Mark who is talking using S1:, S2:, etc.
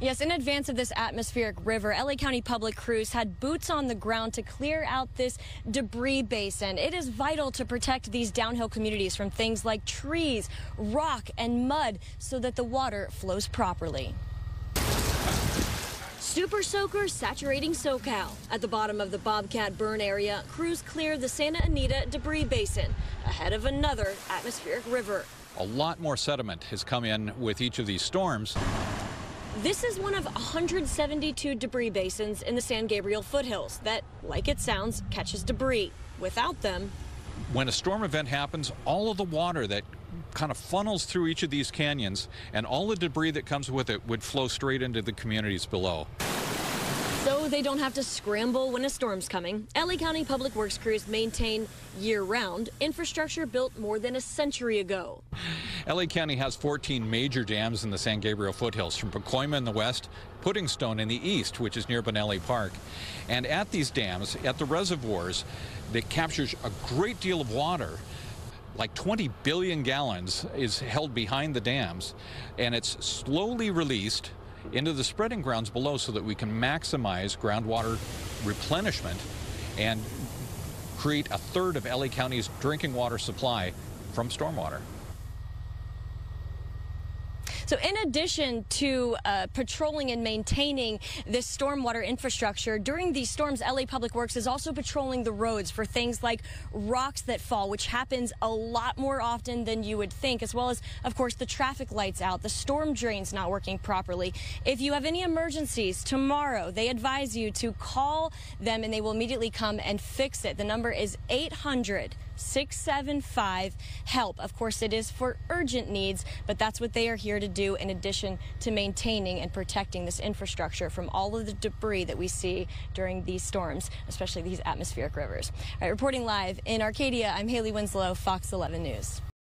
S1: Yes, in advance of this atmospheric river, LA County Public Crews had boots on the ground to clear out this debris basin. It is vital to protect these downhill communities from things like trees, rock, and mud so that the water flows properly. Super Soaker saturating SoCal. At the bottom of the Bobcat burn area, crews clear the Santa Anita debris basin ahead of another atmospheric river.
S2: A lot more sediment has come in with each of these storms.
S1: This is one of 172 debris basins in the San Gabriel foothills that, like it sounds, catches debris. Without them,
S2: when a storm event happens, all of the water that kind of funnels through each of these canyons and all the debris that comes with it would flow straight into the communities below.
S1: So they don't have to scramble when a storm's coming. LA County Public Works crews maintain year-round infrastructure built more than a century ago.
S2: LA County has 14 major dams in the San Gabriel foothills, from Pacoima in the west, Puddingstone in the east, which is near Bonelli Park. And at these dams, at the reservoirs, that captures a great deal of water like 20 billion gallons is held behind the dams and it's slowly released into the spreading grounds below so that we can maximize groundwater replenishment and create a third of LA County's drinking water supply from stormwater.
S1: So in addition to uh, patrolling and maintaining this stormwater infrastructure, during these storms, LA Public Works is also patrolling the roads for things like rocks that fall, which happens a lot more often than you would think, as well as, of course, the traffic lights out, the storm drains not working properly. If you have any emergencies tomorrow, they advise you to call them and they will immediately come and fix it. The number is 800 675 HELP. Of course, it is for urgent needs, but that's what they are here to do in addition to maintaining and protecting this infrastructure from all of the debris that we see during these storms, especially these atmospheric rivers. All right, reporting live in Arcadia, I'm Haley Winslow, Fox 11 News.